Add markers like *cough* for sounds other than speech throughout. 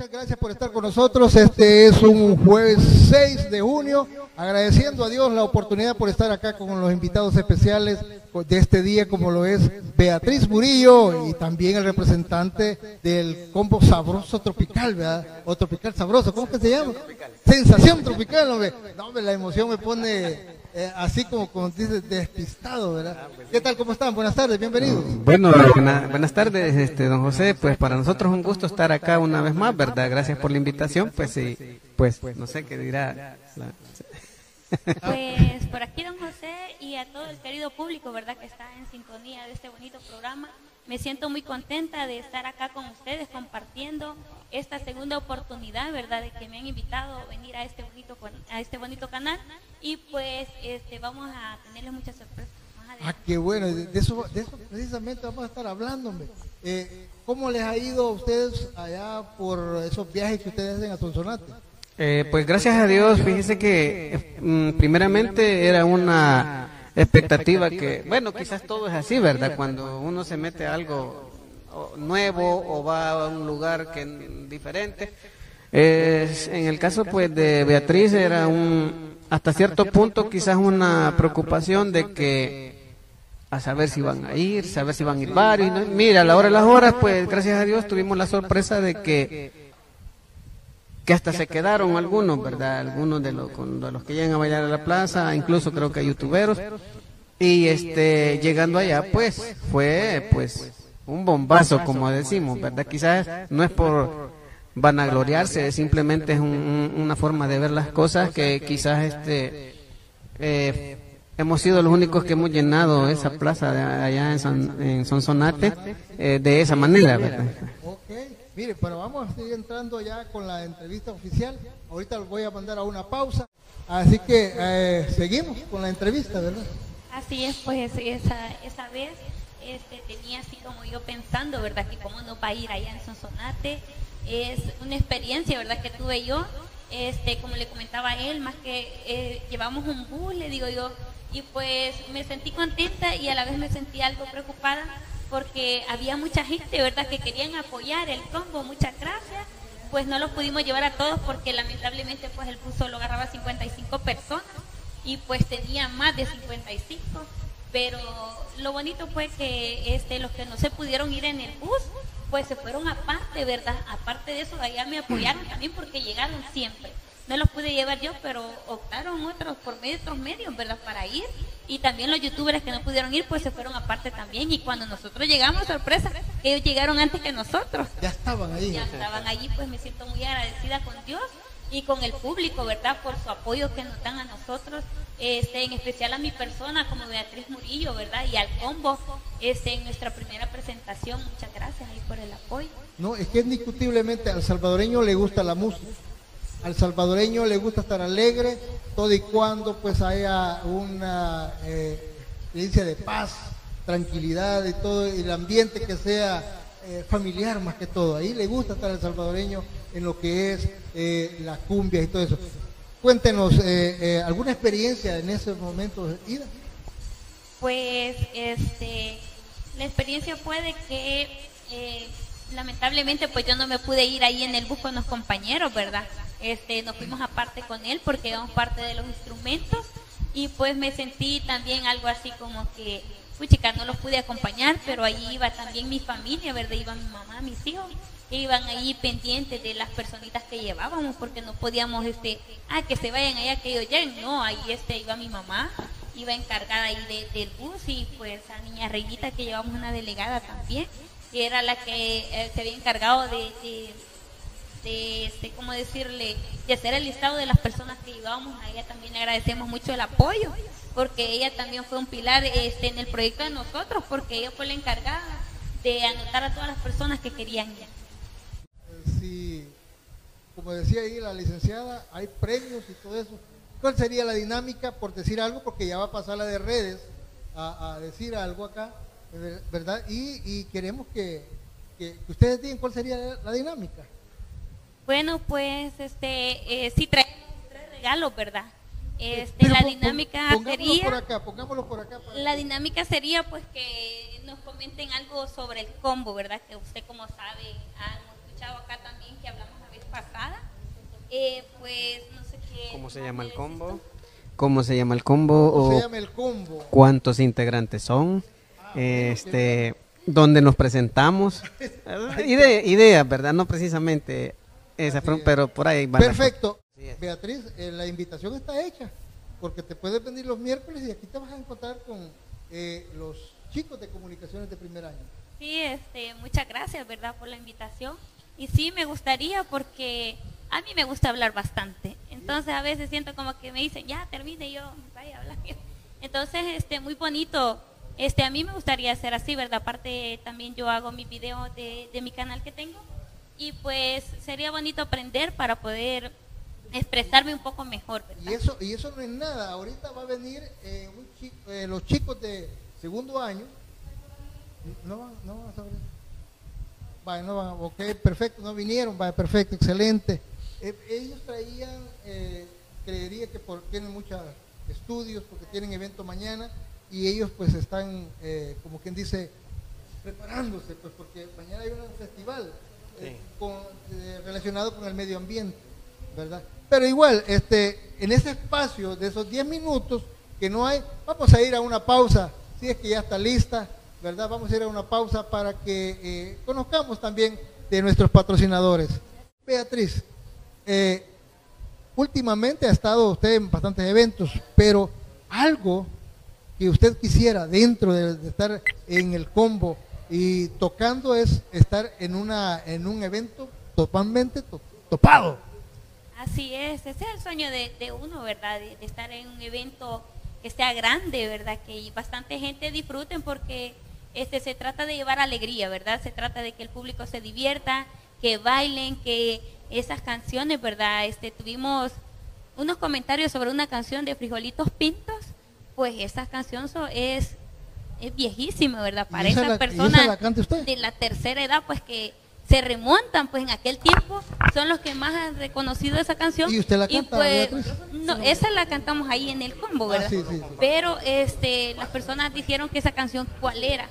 muchas gracias por estar con nosotros. Este es un jueves 6 de junio, agradeciendo a Dios la oportunidad por estar acá con los invitados especiales de este día, como lo es Beatriz Murillo y también el representante del combo sabroso tropical, ¿verdad? O tropical sabroso, ¿cómo que se llama? Sensación tropical, hombre. No, hombre, la emoción me pone eh, así como, como dices, despistado, ¿verdad? ¿Qué tal? ¿Cómo están? Buenas tardes, bienvenidos. Bueno, buenas tardes, este, don José. Pues para nosotros es un gusto estar acá una vez más, ¿verdad? Gracias por la invitación. Pues sí, pues no sé qué dirá. Pues por aquí, don José, y a todo el querido público, ¿verdad? Que está en sintonía de este bonito programa. Me siento muy contenta de estar acá con ustedes compartiendo esta segunda oportunidad, ¿verdad? De que me han invitado a venir a este bonito, a este bonito canal y pues este, vamos a tenerles muchas sorpresas. Ah, qué bueno, de eso, de eso precisamente vamos a estar hablando. Eh, ¿Cómo les ha ido a ustedes allá por esos viajes que ustedes hacen a Sonsonate? Eh, pues gracias a Dios, fíjese que mm, primeramente era una expectativa que, bueno, quizás todo es así, ¿verdad? Cuando uno se mete a algo nuevo o va a un lugar que diferente. en el caso pues de Beatriz era un hasta cierto punto quizás una preocupación de que a saber si van a ir, saber si van a ir varios. Mira, a la hora de las horas, pues gracias a Dios tuvimos la sorpresa de que que hasta se quedaron algunos, ¿verdad? Algunos de los, de los que llegan a bailar a la plaza, incluso creo que hay youtuberos. Y este, llegando allá, pues, fue, pues, un bombazo, como decimos, ¿verdad? Quizás no es por vanagloriarse, simplemente es una forma de ver las cosas que quizás este eh, hemos sido los únicos que hemos llenado esa plaza de allá en, Sonsonate eh, de esa manera, ¿verdad? Mire, pero vamos a seguir entrando ya con la entrevista oficial. Ahorita lo voy a mandar a una pausa. Así que eh, seguimos con la entrevista, ¿verdad? Así es, pues esa, esa vez este, tenía así como yo pensando, ¿verdad? Que cómo no va a ir allá en Sonsonate es una experiencia, ¿verdad?, que tuve yo. Este, como le comentaba a él, más que eh, llevamos un bus, le digo yo, y pues me sentí contenta y a la vez me sentí algo preocupada porque había mucha gente, ¿verdad?, que querían apoyar el combo, muchas gracias. Pues no los pudimos llevar a todos porque lamentablemente pues el bus solo agarraba 55 personas y pues tenía más de 55. Pero lo bonito fue que este, los que no se pudieron ir en el bus, pues se fueron aparte, ¿verdad? Aparte de eso, allá me apoyaron también porque llegaron siempre. No los pude llevar yo, pero optaron otros por medio otros medios, ¿verdad? Para ir. Y también los youtubers que no pudieron ir, pues se fueron aparte también. Y cuando nosotros llegamos, sorpresa, ellos llegaron antes que nosotros. Ya estaban ahí. Ya estaban allí, pues me siento muy agradecida con Dios y con el público, ¿verdad? Por su apoyo que nos dan a nosotros, este, en especial a mi persona como Beatriz Murillo, ¿verdad? Y al combo, este, en nuestra primera presentación. Muchas gracias ahí por el apoyo. No, es que indiscutiblemente al salvadoreño le gusta la música. Al salvadoreño le gusta estar alegre, todo y cuando pues haya una eh, experiencia de paz, tranquilidad y todo, el ambiente que sea eh, familiar más que todo. Ahí le gusta estar al salvadoreño en lo que es eh, la cumbia y todo eso. Cuéntenos, eh, ¿alguna experiencia en esos momentos, Ida? Pues, este, la experiencia fue de que, lamentablemente, pues yo no me pude ir ahí en el bus con los compañeros, ¿verdad? Este, nos fuimos aparte con él porque éramos parte de los instrumentos y pues me sentí también algo así como que, chica, no los pude acompañar, pero ahí iba también mi familia, ¿verdad? Iba mi mamá, mis hijos iban ahí pendientes de las personitas que llevábamos porque no podíamos este ah que se vayan allá que ellos lleguen no ahí este iba mi mamá iba encargada ahí del bus y pues a niña reinita que llevamos una delegada también que era la que eh, se había encargado de, de, este cómo decirle de hacer el listado de las personas que llevábamos a ella también agradecemos mucho el apoyo porque ella también fue un pilar este en el proyecto de nosotros porque ella fue la encargada de anotar a todas las personas que querían ir si, como decía ahí la licenciada, hay premios y todo eso. ¿Cuál sería la dinámica, por decir algo, porque ya va a pasar la de redes a, decir algo acá, ¿verdad? Y, queremos que, ustedes digan cuál sería la dinámica. Bueno, pues este, eh, sí traemos tres regalos, ¿verdad? Este, la dinámica sería por acá, pongámoslo por acá la dinámica sería pues que nos comenten algo sobre el combo verdad que usted como sabe han acá también que hablamos a veces Eh, pues no sé qué. ¿Cómo se llama el combo? ¿Cómo se llama el combo? ¿Cómo o se llama el combo? ¿Cuántos integrantes son? Este, ¿Dónde nos presentamos? *laughs* Idea, ideas, ¿verdad? No precisamente esa, pero por ahí van Perfecto. Beatriz, eh, la invitación está hecha, porque te puedes venir los miércoles y aquí te vas a encontrar con eh, los chicos de comunicaciones de primer año. Sí, este, muchas gracias, ¿verdad? Por la invitación. Y sí, me gustaría porque a mí me gusta hablar bastante. Entonces a veces siento como que me dicen, ya termine yo, vaya a hablar. *laughs* Entonces, este, muy bonito. Este, a mí me gustaría hacer así, ¿verdad? Aparte, también yo hago mis videos de, de mi canal que tengo. Y pues sería bonito aprender para poder expresarme un poco mejor, Y eso, y eso no es nada. Ahorita va a venir eh, un chi- eh, los chicos de segundo año. No no van a saber. Vaya, no van, ok, perfecto, no vinieron, vaya, perfecto, excelente. Eh, ellos traían, eh, creería que por, tienen muchos estudios, porque tienen evento mañana, y ellos pues están, como quien dice, preparándose, pues porque mañana hay un festival eh, relacionado con el medio ambiente, ¿verdad? Pero igual, este, en ese espacio de esos 10 minutos que no hay, vamos a ir a una pausa, si es que ya está lista, ¿verdad? Vamos a ir a una pausa para que eh, conozcamos también de nuestros patrocinadores. Beatriz, eh, últimamente ha estado usted en bastantes eventos, pero algo que usted quisiera dentro de, de estar en el combo y tocando es estar en una en un evento totalmente to- topado. Así es, ese es el sueño de, uno, ¿verdad? De, estar en un evento que sea grande, ¿verdad? Que bastante gente disfruten porque este se trata de llevar alegría, ¿verdad? Se trata de que el público se divierta, que bailen, que esas canciones, ¿verdad? Este tuvimos unos comentarios sobre una canción de Frijolitos Pintos, pues esa canción es es viejísima, ¿verdad? ¿Y Para esa esas esa personas la de la tercera edad, pues que se remontan, pues en aquel tiempo son los que más han reconocido esa canción. ¿Y usted la canta, pues, no, esa la cantamos ahí en el combo, Ah, ¿verdad? sí, sí, sí. Pero este, las personas dijeron que esa canción cuál era.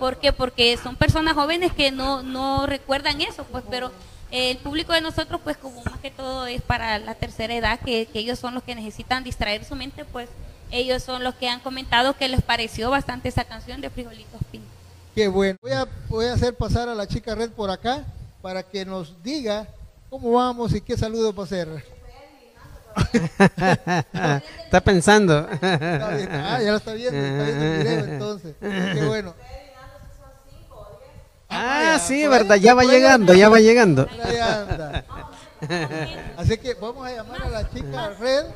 ¿Por qué? Porque son personas jóvenes que no, no recuerdan eso, pues, pero el público de nosotros, pues, como más que todo es para la tercera edad, que, que ellos son los que necesitan distraer su mente, pues, ellos son los que han comentado que les pareció bastante esa canción de Frijolitos Pintos. Qué bueno. Voy a, voy a hacer pasar a la chica Red por acá para que nos diga cómo vamos y qué saludos va a hacer. *laughs* Está pensando. Está bien. Ah, ya lo está viendo, está viendo el video entonces. Qué bueno. Ah, sí, verdad, ya va llegando, ya va llegando. Así que vamos a llamar a la chica Red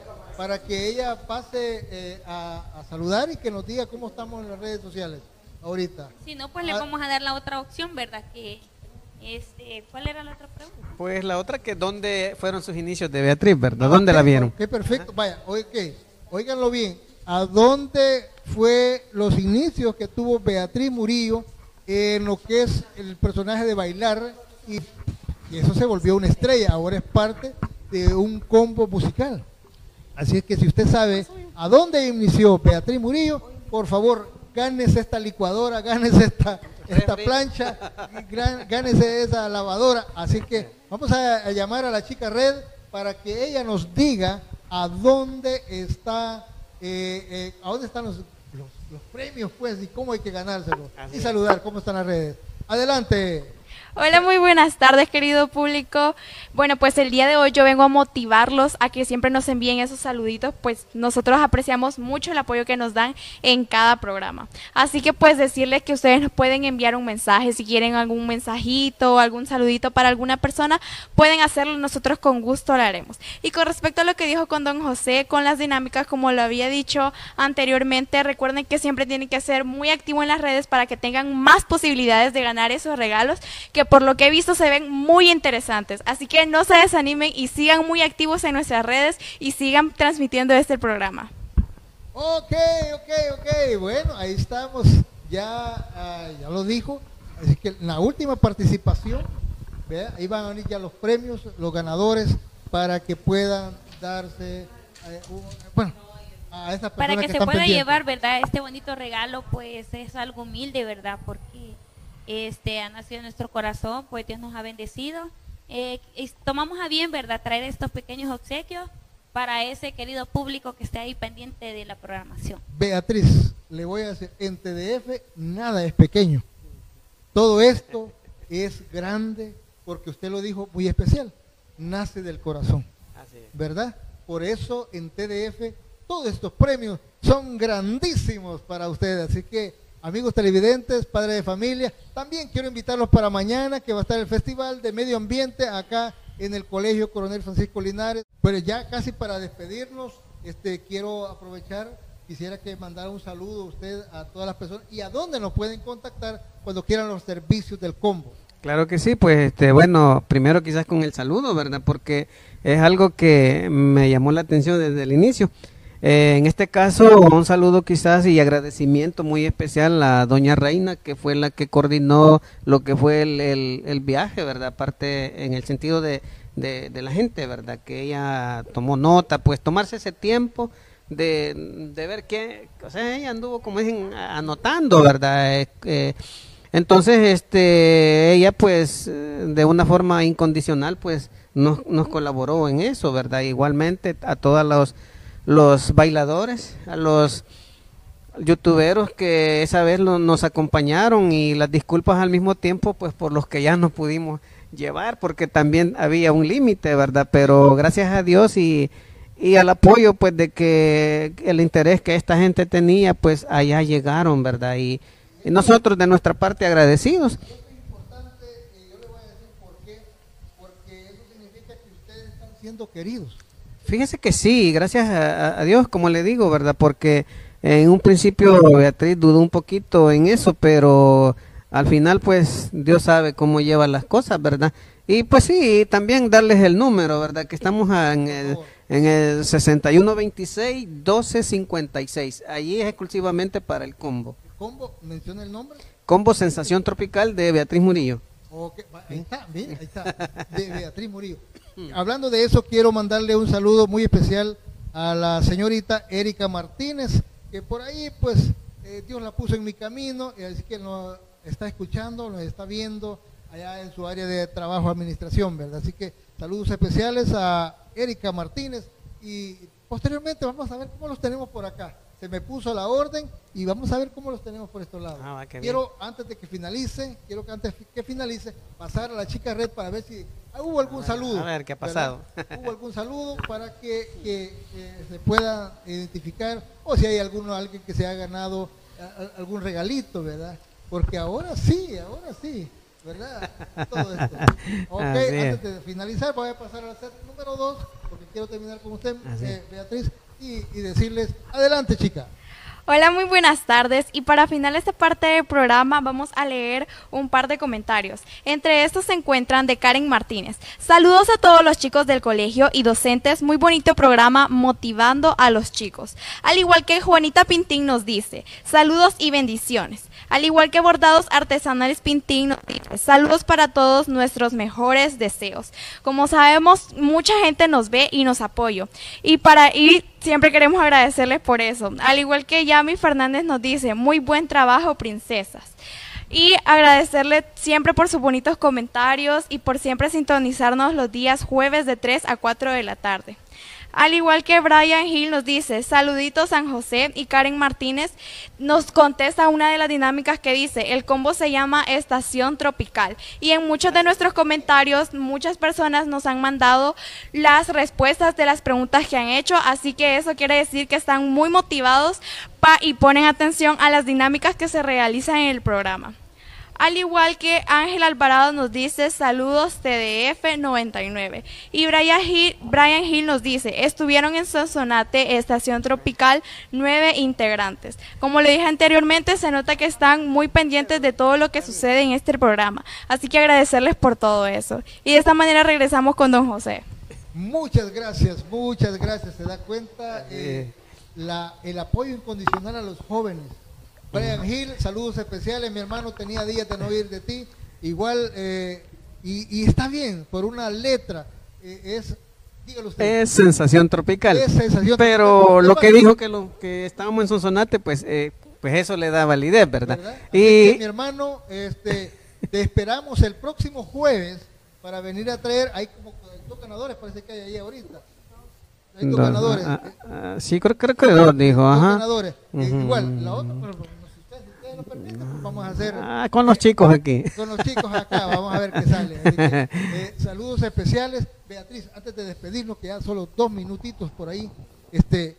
para que ella pase eh, a, a saludar y que nos diga cómo estamos en las redes sociales ahorita. Si no, pues le Ah. vamos a dar la otra opción, ¿verdad? Que, este, ¿cuál era la otra pregunta? Pues la otra que dónde fueron sus inicios de Beatriz, ¿verdad? ¿Dónde la vieron? ok, perfecto. Vaya, ok, óiganlo bien. ¿A dónde fue los inicios que tuvo Beatriz Murillo en lo que es el personaje de bailar? Y, y eso se volvió una estrella. Ahora es parte de un combo musical. Así es que si usted sabe a dónde inició Beatriz Murillo, por favor, gánese esta licuadora, gánese esta, esta plancha, gánese esa lavadora. Así que vamos a, a llamar a la chica Red para que ella nos diga a dónde está, eh, eh, a dónde están los, los, los premios, pues, y cómo hay que ganárselos. Y saludar, cómo están las redes. Adelante. Hola, muy buenas tardes, querido público. Bueno, pues el día de hoy yo vengo a motivarlos a que siempre nos envíen esos saluditos, pues nosotros apreciamos mucho el apoyo que nos dan en cada programa. Así que pues decirles que ustedes nos pueden enviar un mensaje, si quieren algún mensajito o algún saludito para alguna persona, pueden hacerlo, nosotros con gusto lo haremos. Y con respecto a lo que dijo con don José, con las dinámicas, como lo había dicho anteriormente, recuerden que siempre tienen que ser muy activos en las redes para que tengan más posibilidades de ganar esos regalos que por lo que he visto se ven muy interesantes. Así que no se desanimen y sigan muy activos en nuestras redes y sigan transmitiendo este programa. Ok, ok, ok. Bueno, ahí estamos. Ya, ah, ya lo dijo. Así que la última participación, ¿vea? ahí van a venir ya los premios, los ganadores, para que puedan darse, eh, un- bueno, a personas Para que, se pueda pendientes. llevar, ¿verdad? Este bonito regalo, pues es algo humilde, ¿verdad? Porque este ha nacido en nuestro corazón, pues Dios nos ha bendecido eh, tomamos a bien, ¿verdad?, traer estos pequeños obsequios para ese querido público que esté ahí pendiente de la programación. Beatriz, le voy a decir, en TDF nada es pequeño. Todo esto es grande porque usted lo dijo muy especial, nace del corazón. ¿Verdad? Por eso en TDF todos estos premios son grandísimos para ustedes. Así que, amigos televidentes, padres de familia, también quiero invitarlos para mañana, que va a estar el Festival de Medio Ambiente acá en el Colegio Coronel Francisco Linares. Pero ya casi para despedirnos, este, quiero aprovechar, quisiera que mandara un saludo a usted a todas las personas y a dónde nos pueden contactar cuando quieran los servicios del combo. Claro que sí, pues este, bueno, primero quizás con el saludo, ¿verdad? Porque es algo que me llamó la atención desde el inicio. Eh, en este caso, un saludo quizás y agradecimiento muy especial a doña Reina, que fue la que coordinó lo que fue el, viaje, ¿verdad? Aparte, en el sentido de, de, la gente, ¿verdad? Que ella tomó nota, pues tomarse ese tiempo de, de ver qué, o sea, ella anduvo, como dicen, anotando, ¿verdad? Eh, eh, entonces, este, ella, pues, de una forma incondicional, pues, nos, nos colaboró en eso, ¿verdad? Igualmente a todas los los bailadores, a los youtuberos que esa vez nos acompañaron y las disculpas al mismo tiempo pues por los que ya no pudimos llevar porque también había un límite, ¿verdad? Pero gracias a Dios y, y al apoyo pues de que el interés que esta gente tenía pues allá llegaron, ¿verdad? Y, y nosotros de nuestra parte agradecidos. siendo queridos. Fíjese que sí, gracias a, Dios, como le digo, ¿verdad? Porque en un principio Beatriz dudó un poquito en eso, pero al final pues Dios sabe cómo lleva las cosas, ¿verdad? Y pues sí, también darles el número, ¿verdad? Que estamos en el, en el 6126-1256. Allí es exclusivamente para el combo. ¿Combo? ¿Menciona el nombre? Combo Sensación Tropical de Beatriz Murillo. ahí está, bien, ahí está, de Beatriz Murillo. Hablando de eso, quiero mandarle un saludo muy especial a la señorita Erika Martínez, que por ahí, pues, eh, Dios la puso en mi camino, y así que nos está escuchando, nos está viendo allá en su área de trabajo, administración, ¿verdad? Así que saludos especiales a Erika Martínez y posteriormente vamos a ver cómo los tenemos por acá se me puso la orden y vamos a ver cómo los tenemos por estos lados. Ah, quiero, antes de que finalice, quiero que antes que finalice, pasar a la chica red para ver si hubo algún saludo. A ver qué ha pasado. *laughs* Hubo algún saludo para que, se pueda identificar o si hay alguno, alguien que se ha ganado algún regalito, ¿verdad? Porque ahora sí, ahora sí. ¿verdad? Todo esto. *laughs* Ok, antes de finalizar voy a pasar al set número dos, porque quiero terminar con usted, eh, Beatriz y, decirles, adelante chica. Hola, muy buenas tardes. Y para final esta parte del programa vamos a leer un par de comentarios. Entre estos se encuentran de Karen Martínez. Saludos a todos los chicos del colegio y docentes. Muy bonito programa motivando a los chicos. Al igual que Juanita Pintín nos dice, saludos y bendiciones. Al igual que Bordados Artesanales Pintín saludos para todos nuestros mejores deseos. Como sabemos, mucha gente nos ve y nos apoya. Y para ir Siempre queremos agradecerles por eso. Al igual que Yami Fernández nos dice, muy buen trabajo, princesas. Y agradecerle siempre por sus bonitos comentarios y por siempre sintonizarnos los días jueves de 3 a 4 de la tarde. Al igual que Brian Hill nos dice, saluditos San José y Karen Martínez nos contesta una de las dinámicas que dice, el combo se llama Estación Tropical. Y en muchos de nuestros comentarios, muchas personas nos han mandado las respuestas de las preguntas que han hecho, así que eso quiere decir que están muy motivados y ponen atención a las dinámicas que se realizan en el programa. Al igual que Ángel Alvarado nos dice saludos TDF 99. Y Brian Hill, Brian Hill nos dice, estuvieron en Sonsonate, Estación Tropical, nueve integrantes. Como le dije anteriormente, se nota que están muy pendientes de todo lo que sucede en este programa. Así que agradecerles por todo eso. Y de esta manera regresamos con don José. Muchas gracias, muchas gracias. Se da cuenta eh, la, el apoyo incondicional a los jóvenes Brian Hill, saludos especiales. Mi hermano tenía días de no oír de ti. Igual, eh, y, está bien, por una letra. Eh, es, dígalo usted. Es sensación tropical. Es sensación Pero lo que dijo que, lo, que estábamos en Sonsonate, pues, eh, pues eso le da validez, ¿verdad? Y mi hermano, este, te esperamos el próximo jueves para venir a traer, hay como dos ganadores, parece que hay ahí ahorita. Hay dos ganadores. Ah, ah, sí, creo, creo que dos dijo, dos ajá. ganadores. Eh, igual, la otra, lo pues vamos a hacer Ah, con los chicos aquí. con los chicos acá, vamos a ver qué sale. Que, eh, saludos especiales. Beatriz, antes de despedirnos, que ya solo dos minutitos por ahí, este,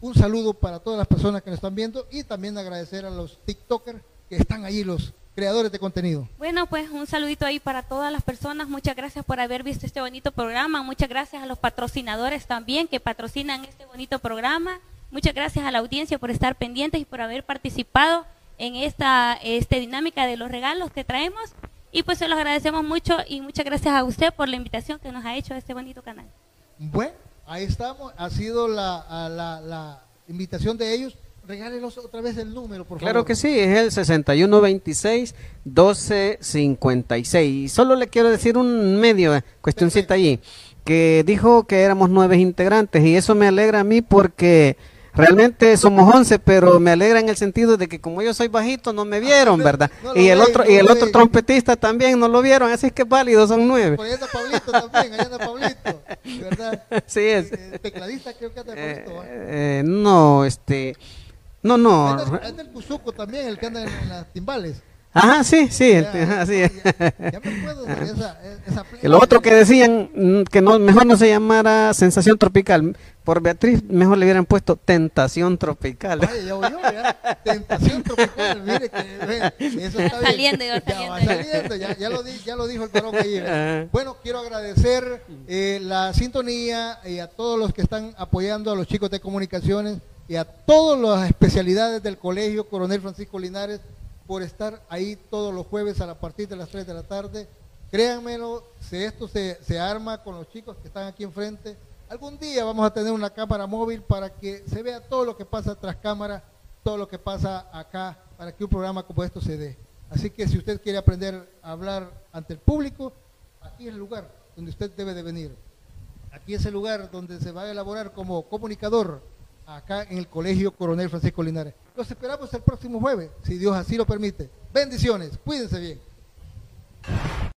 un saludo para todas las personas que nos están viendo y también agradecer a los TikTokers que están ahí, los creadores de contenido. Bueno, pues un saludito ahí para todas las personas. Muchas gracias por haber visto este bonito programa. Muchas gracias a los patrocinadores también que patrocinan este bonito programa. Muchas gracias a la audiencia por estar pendientes y por haber participado en esta este, dinámica de los regalos que traemos. Y pues se los agradecemos mucho y muchas gracias a usted por la invitación que nos ha hecho a este bonito canal. Bueno, ahí estamos. Ha sido la, la, la invitación de ellos. Regálenos otra vez el número, por Claro favor. que sí, es el 6126-1256. Y solo le quiero decir un medio, eh, cuestioncita allí, que dijo que éramos nueve integrantes y eso me alegra a mí porque realmente somos once, pero me alegra en el sentido de que como yo soy bajito no me vieron, no, ¿verdad? no y el ven, otro no y el otro ven. trompetista también no lo vieron, así es que es válido, son nueve. Por ahí anda Pablito también, ahí anda Pablito, ¿verdad? *laughs* Sí es. Eh, tecladista creo que anda Eh, Pablito. ¿va? eh, no, este, no, no. Anda, anda el Cuzuco también, el que anda en, en las timbales. Ajá, sí, sí, Ya, el- ajá, sí. ya, ya *laughs* me de esa, esa Y lo otro que decían mm, que no mejor no se llamara sensación tropical. Por Beatriz mejor le hubieran puesto tentación tropical. Vaya, ya oyó. Tentación tropical, mire que eso está bien. saliendo, ya Ya va saliendo. ya, ya lo, di- ya lo dijo el varón ahí. Ajá. Bueno, quiero agradecer eh, la sintonía y a todos los que están apoyando a los chicos de comunicaciones y a todas las especialidades del Colegio Coronel Francisco Linares por estar ahí todos los jueves a la partir de las 3 de la tarde. Créanmelo, si esto se, se arma con los chicos que están aquí enfrente, algún día vamos a tener una cámara móvil para que se vea todo lo que pasa tras cámara, todo lo que pasa acá, para que un programa como esto se dé. Así que si usted quiere aprender a hablar ante el público, aquí es el lugar donde usted debe de venir. Aquí es el lugar donde se va a elaborar como comunicador acá en el Colegio Coronel Francisco Linares. Los esperamos el próximo jueves, si Dios así lo permite. Bendiciones, cuídense bien.